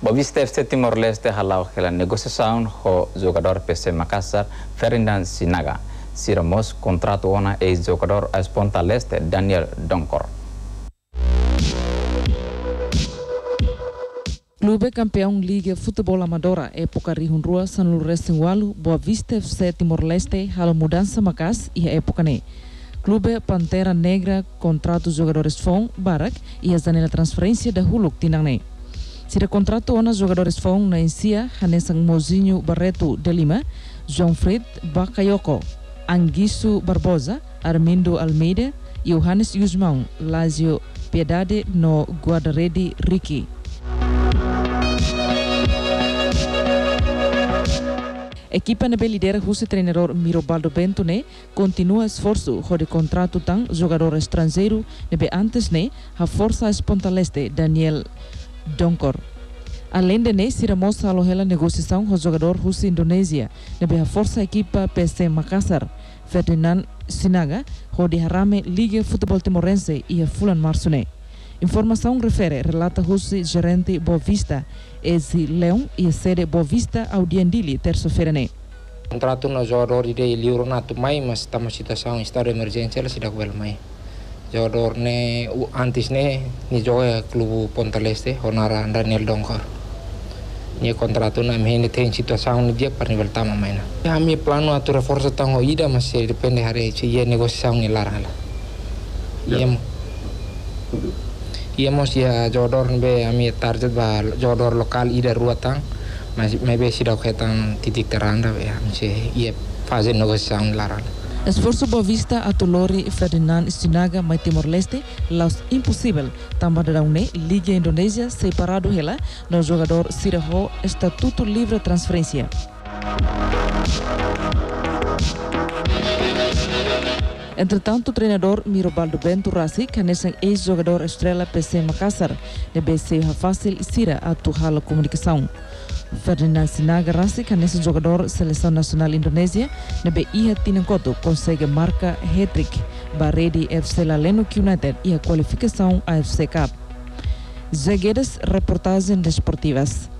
Bovista FC Timor-Leste halau aquela negociação com o jogador PC Makassar Ferdinand Sinaga. Siramos contrato ona ex-jogador Esponta Leste Daniel Donkor. Clube campeão Liga Futebol Amadora época Rihunrua San Lourdes Walu Boa Vista FC Timor-Leste halo mudança macas e época ne. Clube Pantera Negra contrato jogadores FON Barak e a janela transferência da Huluk tinang. Sira contrato ona jogadores FON na Encia Hanesang Mozinho Barreto de Lima, João Fred Bakayoko, Anguisso Barbosa, Armindo Almeida, Johannes Yusmão, Lazio Piedade no Guadaredi Ricky. Equipa nebe lidera o treinador Mirobaldo Bento ne continua esforço de contrato tang jogador estrangeiro nebe antes ne a força espontaleste Daniel Além de ne, Siramos alohela negociação com o jogador russo Indonésia nebe a força equipa PC Makassar Ferdinand Sinaga de harame Liga Futebol Timorense e Fulan Marsune. Informação refere relata Russi gerente Bovista esse Leão e sede Bovista ao Diandili terça-feira. Contrato no jogador de livro nato mai mas estamos situação estado de emergência ela sidak wel mai. Jogador jodor ne antis ne ni e klubu Pontaleste honara Daniel Dongkor. Ni kontratu na mi hene ten situación ni dia par nivel tama maina. Ya mi plano atu reforsa tango ida masih depende hari ci ye negosiasi ni larga la. Iya. Iya mos ya jodor be ami target ba jodor lokal ida ruatang masih mebe sidau ketang titik terang da ya masih iya fase negosiación larga. Esforço Bovista a Tolori Ferdinand Sinaga mai Timor-Leste laus impossível também da une Liga Indonésia separado ela no jogador Siraho Estatuto Livre Transferência. Entretanto, o treinador Mirobaldo Bento Rassi, é ex-jogador estrela PC Makassar, deve ser fácil sira a turral comunicação. Ferdinand Sinaga que é jogador seleção nacional indonésia, deve ir a Tinencoto, consegue marca hat-trick, Barredi FC Laleno United e a qualificação à FC Cup. Zeguedas, reportagem desportivas.